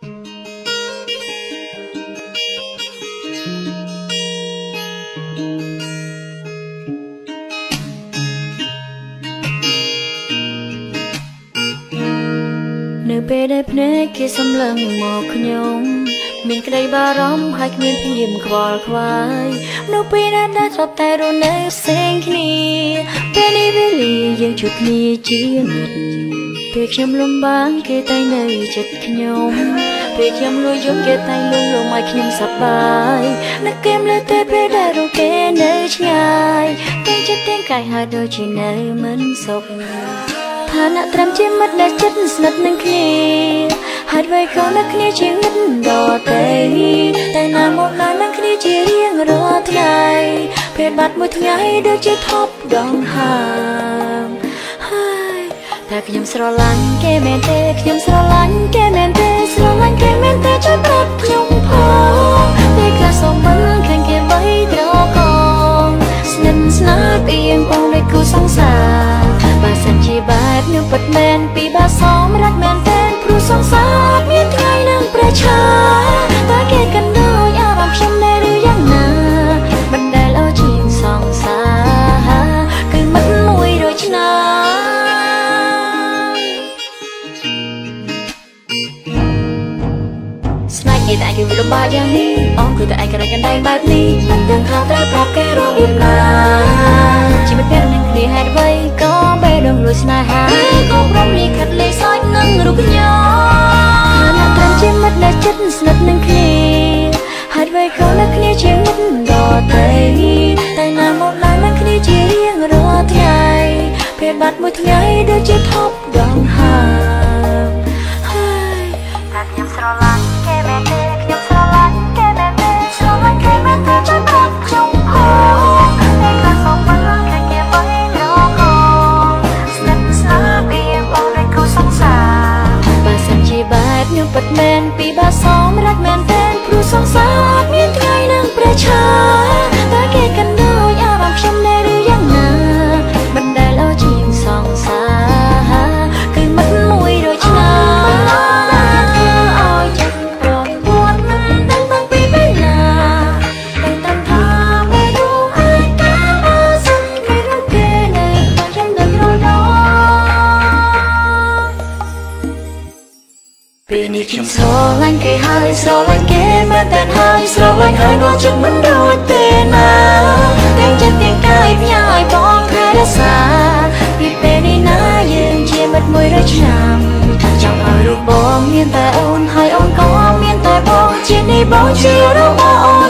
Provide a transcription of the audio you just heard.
នៅពេលដែលភ្នែកគេសម្លឹងមកខ្ញុំមានក្តីបារម្ភហើយគ្មានភ្ងៀមខ្វល់ខ្វាយនៅពេលដែលដែលធ្លាប់តែរស់នៅផ្សេងគ្នាពេលនេះវេលាយើងជួបគ្នាជានិច្ច ពេលខ្ញុំលំបាកគេតែនៅចិត្តខ្ញុំពេលខ្ញុំលួចយំគេតែលួងលំឲ្យខ្ញុំសប្បាយនឹកគេមលើតែពេលដែលរកគេនៅឆ្ងាយទាំងចិត្តទាំងកាយហើយដូចជានៅមិនសុខឋានៈត្រឹមជាមិត្តដែលចិត្តស្និទ្ធនឹងគ្នាហើយអ្វីក៏នឹកគ្នាជាមិត្តដល់ទៅតែណាមកណានឹងគ្នាជារៀងរាល់ថ្ងៃពេលបាត់មួយថ្ងៃដូចជាថប់ដងហើមហើយ តែខ្ញុំស្រឡាញ់គេមែនទេខ្ញុំស្រឡាញ់គេមែនទេស្រឡាញ់គេមែនទេជួយប្រាប់ខ្ញុំផងពេលខ្លះសូមមិនខាងគេបីត្រកងស្និទ្ធស្នាលពីយើងបងដូចគូសង្សារបើសិនជាបែបខ្ញុំពិតមែនពីបាស ស្នេហ៍គេតែគេវាលំបាកយ៉ាងនេះអងគឺតែឯងក្រែងកណ្ដែងបែបនេះមិនដឹងថាត្រូវប្រាប់គេរបៀបណាជីវិតពេលនឹងគ្នាហេតុអ្វីក៏បែរដងលួចស្នេហាក៏ព្រមលីខិតលេសោចនឹងរូបញ៉ាណាត្រឹមជាមិត្តដែលចិត្តស្និទ្ធនឹងគ្នាហេតុអ្វីក៏នៅគ្នាជាមិត្តដល់ទៅតែណាមកណានឹងគ្នាជារៀងរាល់ថ្ងៃពេលបាត់មួយថ្ងៃដូច នពីបាសមរត់មែនតែនព្រោះសង្សារអត់មានថ្ងៃនឹងប្រឆាតែគេកណ្ពេលនេះខ្ញុំស្រឡាញ់គេហើយស្រឡាញ់គេមែនតែហើយស្រឡាញ់ហើយក៏ចិត្តមិនរួចទេណាទាំងចិត្តទាំងកាយផ្ញើឲ្យបងថែរក្សាពីពេលនេះណាយើងជាមិត្តមួយរយឆ្នាំចង់ឲ្យរូបបងមានតែអូនហើយអូនក៏មានតែបងជានេះបងជារបស់អូន